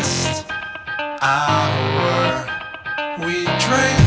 last hour we drink.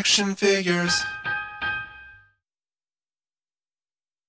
action figures.